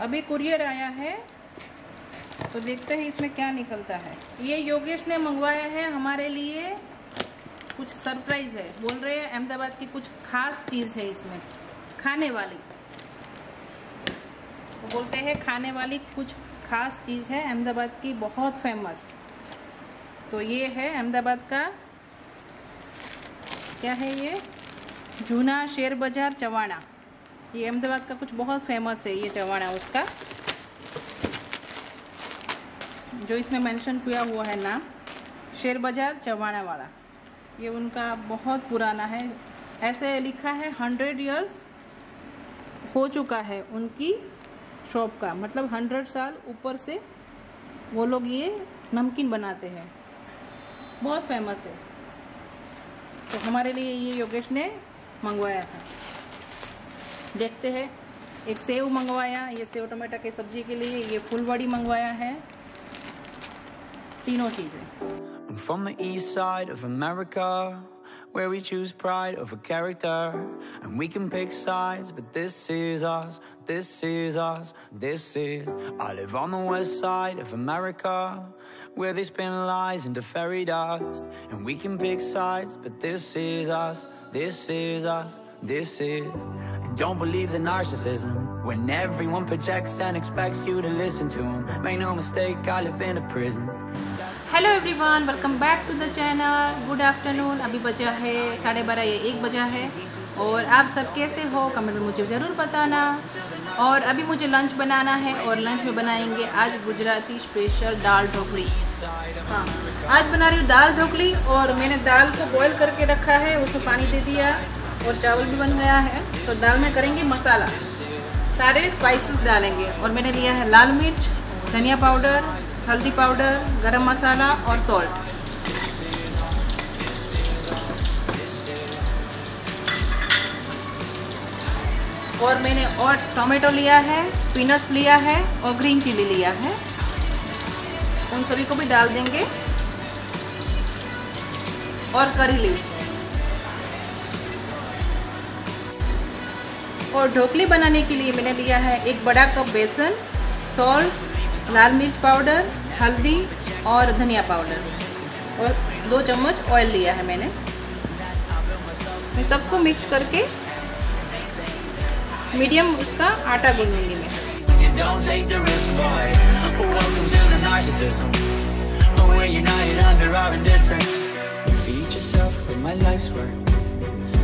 अभी कुरियर आया है तो देखते हैं इसमें क्या निकलता है। ये योगेश ने मंगवाया है हमारे लिए कुछ सरप्राइज़ है। बोल रहे हैं, अहमदाबाद की कुछ खास चीज़ है इसमें, खाने वाली। तो बोलते हैं, खाने वाली कुछ खास चीज़ है, अहमदाबाद की बहुत फ़ेमस तो ये है अहमदाबाद का, क्या है ये? जूना शेर बाज़ार चवाना ये अहमदाबाद का कुछ बहुत फ़ेमस है, ये चवाना उसका। जो इसमें मेंशन किया हुआ है नाम, शेर बाज़ार चवाना वाला। ये उनका बहुत पुराना है। ऐसे लिखा है हंड्रेड इयर्स हो चुका है उनकी शॉप का। मतलब हंड्रेड साल ऊपर से वो लोग ये नमकीन बनाते हैं। बहुत फ़ेमस है। तो हमारे लिए ये योगेश ने मंगवाया था। देखते हैं एक सेव मंगवाया ये सेव टमाटर की सब्ज़ी के लिए ये फुलवाड़ी मंगवाया है तीनों चीज़ें I'm from the east side of America, where we choose pride over character. And we can pick sides, but this is us, this is us, this is. I live on the west side of America, where they spin lies into fairy dust. And we can pick sides, but this is us, this is us. This is, and don't believe the narcissism. When everyone projects and expects you to listen to them. Make no mistake, I live in a prison. Hello everyone welcome back to the channel good afternoon अभी बजा है साढ़े बारह या एक बजा है। और आप सब कैसे हो? कमेंट में मुझे ज़रूर बताना। और अभी मुझे लंच बनाना है और लंच में बनाएँगे आज गुजराती स्पेशल दाल ढोकली। हाँ आज बना रही हूँ दाल ढोकली और मैंने दाल को बॉईल करके रखा है उसमें पानी दे दिया। और चावल भी बन गया है। तो दाल में करेंगे मसाला। सारे स्पाइसेस डालेंगे। और मैंने लिया है लाल मिर्च, धनिया पाउडर, हल्दी पाउडर, गरम मसाला और सॉल्ट और मैंने और टोमेटो लिया है पीनट्स लिया है और ग्रीन चिली लिया है। उन सभी को भी डाल देंगे। और करी लीव्स और ढोकली बनाने के लिए मैंने लिया है एक बड़ा कप बेसन सॉल्ट लाल मिर्च पाउडर हल्दी और धनिया पाउडर और दो चम्मच ऑयल लिया है मैंने। मैं सबको मिक्स करके मीडियम उसका आटा गूंदूँगी मैं।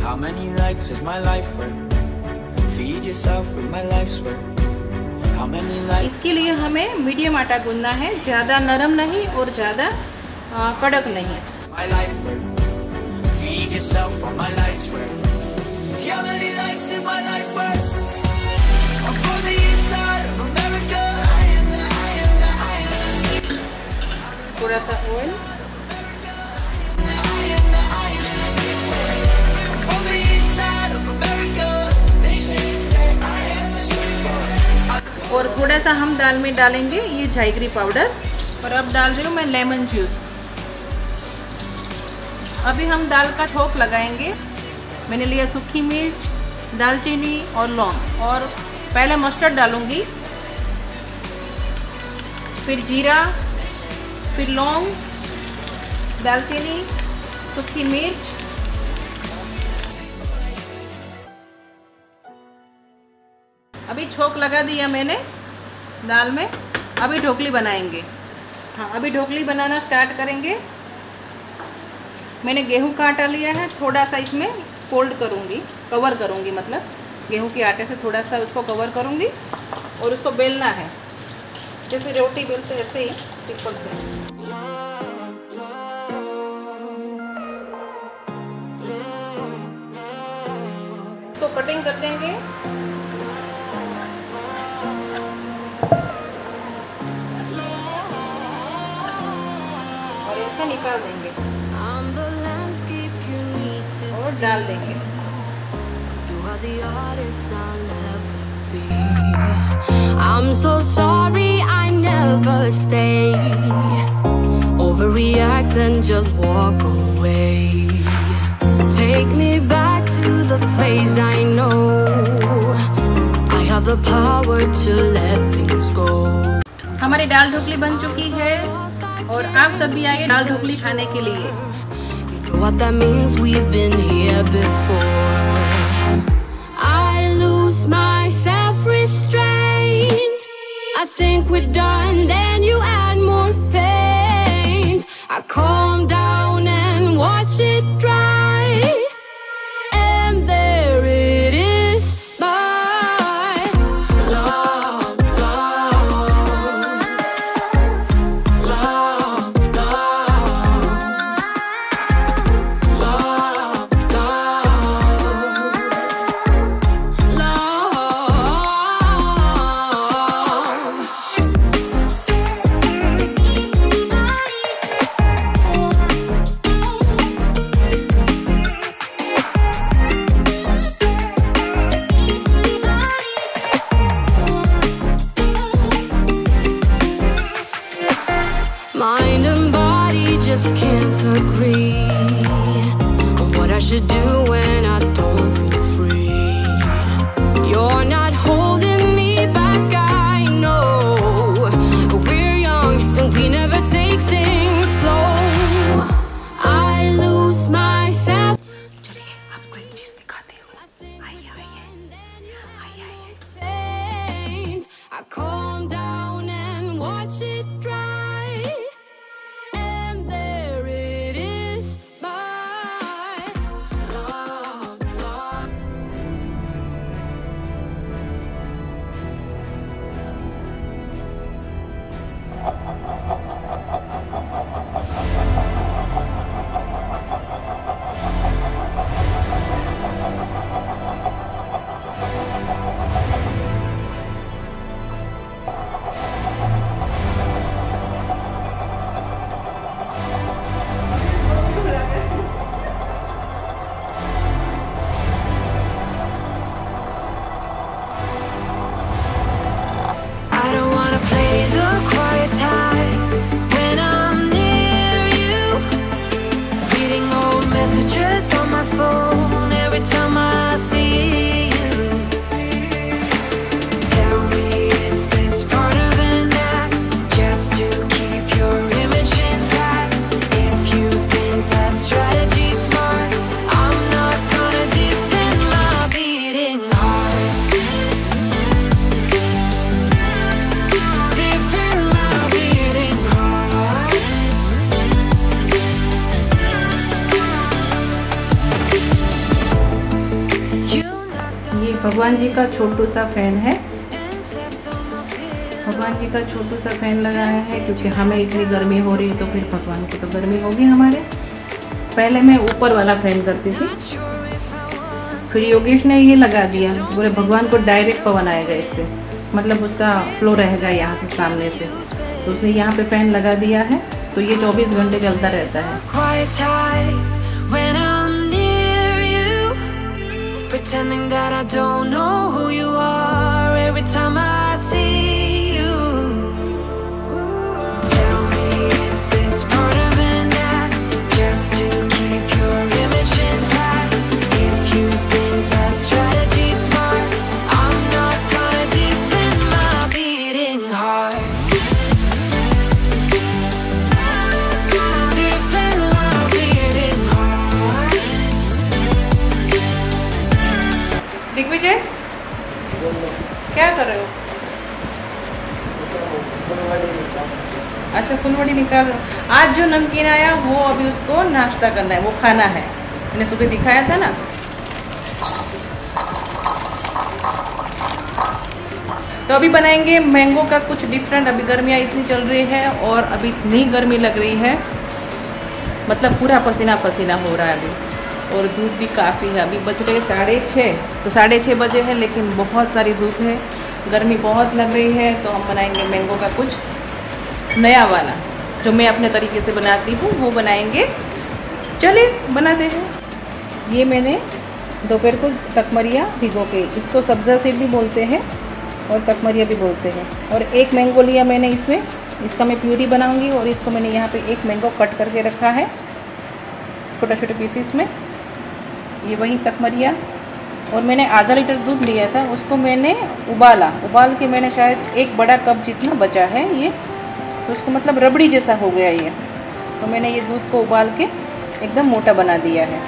How many likes is my life worth? इसके लिए हमें मीडियम आटा गूंदना है ज़्यादा नरम नहीं और ज़्यादा कड़क नहीं। थोड़ा सा ऑयल थोड़ा सा हम दाल में डालेंगे ये जायगरी पाउडर और अब डाल रही हूँ मैं लेमन जूस। अभी हम दाल का ठोक लगाएँगे। मैंने लिया सूखी मिर्च, दालचीनी और लौंग और पहले मस्टर्ड डालूँगी। फिर जीरा, फिर लौंग, दालचीनी, सूखी मिर्च। अभी छोक लगा दिया मैंने। दाल में। अभी ढोकली बनाएँगे। हाँ अभी ढोकली बनाना स्टार्ट करेंगे। मैंने गेहूँ का आटा लिया है, थोड़ा सा इसमें फोल्ड करूँगी कवर करूँगी मतलब। गेहूँ के आटे से थोड़ा सा उसको कवर करूँगी और उसको बेलना है। जैसे रोटी बेलते ऐसे ही सिंपल से। तो कटिंग कर देंगे। ऐसे देंगे और डाल देंगे I'm so sorry I never stay Overreact and just walk away Take me back to the place I know I have the the power to let things go. हमारी दाल ढोकली बन चुकी है और आप सब भी आइए दाल ढोकली खाने के लिए What that means we've been here before I lose my self-restraint I think we're done then you add more pain I calm down भगवान जी का छोटू सा फ़ैन है। भगवान जी का छोटू सा फ़ैन लगाया है क्योंकि हमें इतनी गर्मी हो रही है तो फिर भगवान को तो गर्मी होगी हमारे। पहले मैं ऊपर वाला फ़ैन करती थी। फिर योगेश ने ये लगा दिया। बोले, भगवान को डायरेक्ट पवन आएगा इससे। मतलब उसका फ्लो रहेगा यहाँ से सामने से। तो उसने यहाँ पे फ़ैन लगा दिया है। तो ये 24 घंटे चलता रहता है। Pretending that I don't know who you are. Every time I फुलवड़ी निकाल रहा। हो आज जो नमकीन आया, वो अभी उसको नाश्ता करना है, वो खाना है। मैंने सुबह दिखाया था ना। तो अभी बनाएँगे मैंगो का कुछ डिफरेंट अभी गर्मियाँ इतनी चल रही है और अभी इतनी गर्मी लग रही है। मतलब पूरा पसीना पसीना हो रहा है अभी। और धूप भी काफ़ी है। अभी बज गए साढ़े छः तो साढ़े छः बजे हैं, लेकिन बहुत सारी धूप है। गर्मी बहुत लग रही है तो हम बनाएँगे मैंगो का कुछ। नया वाला, जो मैं अपने तरीके से बनाती हूँ, वो बनाएँगे। चलिए बनाते हैं। ये मैंने दोपहर को तकमरिया भिगो के, इसको सब्ज़ा सीड भी बोलते हैं और तकमरिया भी बोलते हैं। और एक मैंगो लिया मैंने इसमें, इसका मैं प्यूरी बनाऊँगी और इसको मैंने यहाँ पे एक मैंगो कट करके रखा है छोटे छोटे पीसीस में। ये वही तकमरिया। और मैंने आधा लीटर दूध लिया था, उसको मैंने उबाला। उबाल के मैंने शायद एक बड़ा कप जितना बचा है ये तो उसको मतलब रबड़ी जैसा हो गया ये। तो मैंने ये दूध को उबाल के एकदम मोटा बना दिया है।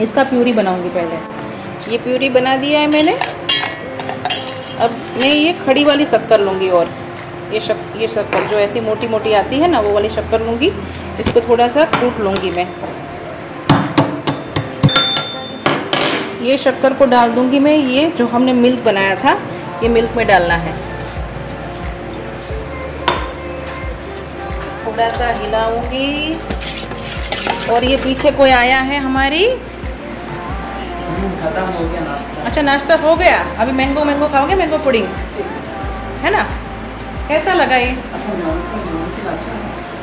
इसका प्यूरी बनाऊँगी पहले। ये प्यूरी बना दिया है मैंने। अब मैं ये खड़ी वाली शक्कर लूँगी और। ये शक, ये शक्कर जो ऐसी मोटी मोटी आती है ना, वो वाली शक्कर लूँगी। इसको थोड़ा सा कूट लूँगी मैं। ये शक्कर को डाल दूँगी मैं। ये जो हमने मिल्क बनाया था, ये मिल्क में डालना है। थोड़ा सा हिलाऊँगी। और ये पीछे कोई आया है हमारी? खत्म हो गया नाश्ता अच्छा नाश्ता हो गया। अभी मैंगो मैंगो खाओगे? Mango pudding. है ना? कैसा लगा ये?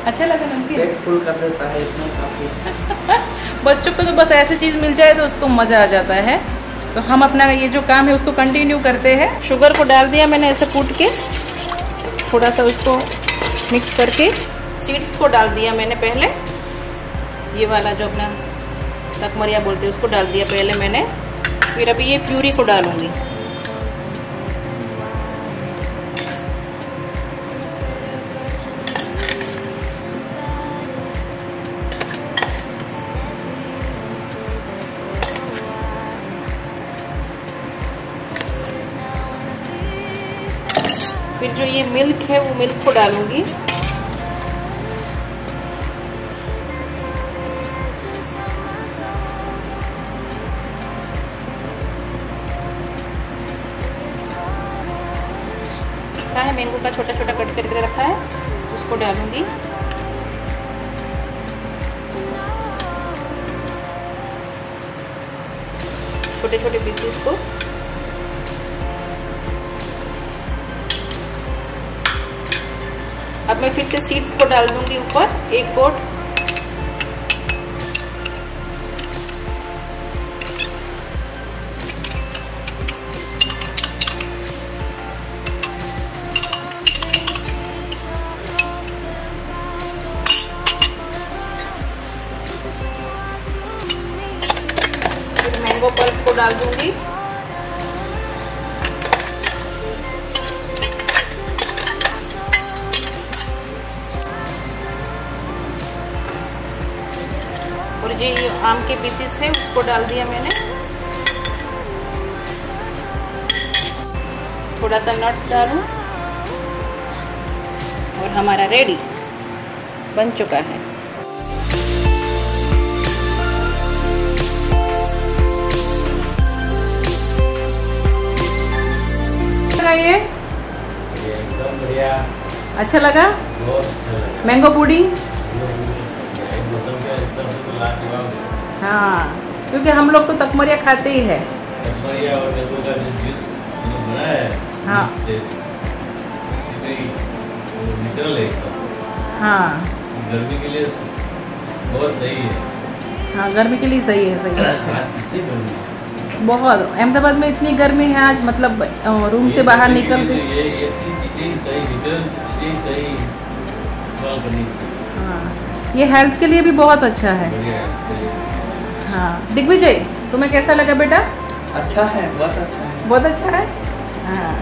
अच्छा लगा नमकीन। पेट फुल कर देता है इसमें काफ़ी। बच्चों को तो बस ऐसी चीज़ मिल जाए तो उसको मज़ा आ जाता है। तो हम अपना ये जो काम है उसको कंटिन्यू करते हैं। शुगर को डाल दिया मैंने ऐसे कूट के। थोड़ा सा उसको मिक्स करके। सीड्स को डाल दिया मैंने पहले। ये वाला जो अपना तकमरिया बोलते हैं, उसको डाल दिया पहले मैंने। फिर अभी ये प्यूरी को डालूँगी। फिर जो ये मिल्क है, वो मिल्क को डालूँगी। क्या है मैंगो का छोटा छोटा कट करके रखा है, उसको डालूँगी। छोटे छोटे पीसेस को। अब मैं फिर से सीड्स को डाल दूँगी ऊपर, एक कोट डाल दिया मैंने। थोड़ा सा नट्स डालूं और हमारा रेडी बन चुका है। ये? एकदम बढ़िया। अच्छा लगा? बहुत अच्छा मैंगो पुडिंग? हाँ। क्योंकि हम लोग तो तकमरिया खाते ही है। है हाँ। गर्मी के लिए बहुत सही है। हाँ गर्मी के लिए सही है सही है। बहुत। अहमदाबाद में इतनी गर्मी है आज मतलब रूम से बाहर निकल के। ये चीज़ें सही नेचुरल चीज़ें हाँ। ये हेल्थ के लिए भी बहुत अच्छा है। है। दिग्विजय तुम्हें कैसा लगा बेटा? अच्छा है बहुत अच्छा है। बहुत अच्छा है? हाँ।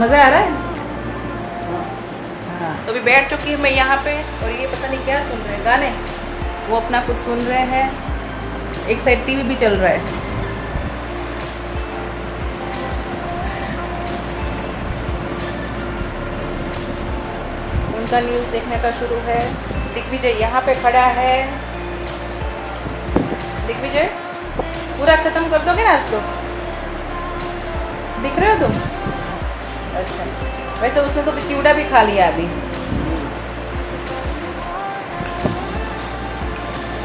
मज़ा आ रहा है? हाँ। तो अभी बैठ चुकी हूँ मैं यहाँ पे और ये पता नहीं क्या सुन रहे हैं। गाने? वो अपना कुछ सुन रहे हैं। एक साइड टीवी भी चल रहा है। उनका न्यूज़ देखने का शुरू है। दिग्विजय यहाँ पे खड़ा है। दिग्विजय पूरा खत्म कर दोगे ना आज तो? दिख रहे हो तुम? अच्छा वैसे उसने तो चिवड़ा भी खा लिया अभी।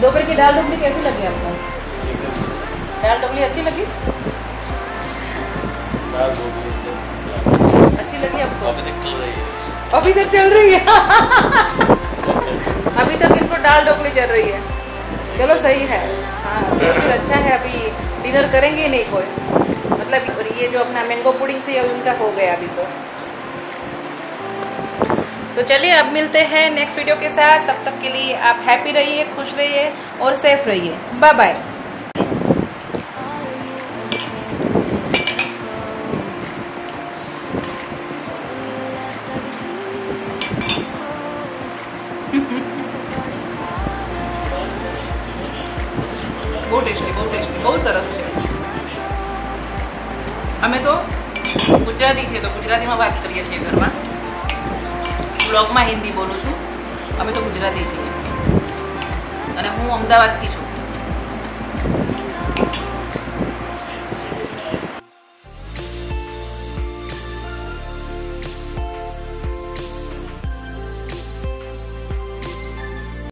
दोपहर की दाल डुबली कैसी लगी आपको? दाल डुबली अच्छी लगी? अच्छी लगी आपको? अभी तक चल रही है। अभी तक चल रही है? अभी तक इनको दाल डोकली चल रही है। चलो सही है। हाँ तो अच्छा है, अभी डिनर करेंगे नहीं कोई। मतलब और ये जो अपना मैंगो पुडिंग से उनका हो गया अभी तो। तो चलिए, अब मिलते हैं नेक्स्ट वीडियो के साथ। तब तक के लिए आप हैप्पी रहिए, खुश रहिए और सेफ़ रहिए। बाय बाय બહુ ટેસ્ટી બહુ ટેસ્ટી બહુ સરસ છે અમે તો ગુજરાતી છે તો ગુજરાતીમાં વાત કરીએ છીએ ઘરમાં. બ્લોગમાં હિન્દી બોલું છું. અમે તો ગુજરાતી છીએ. અને હું અમદાવાદથી છું.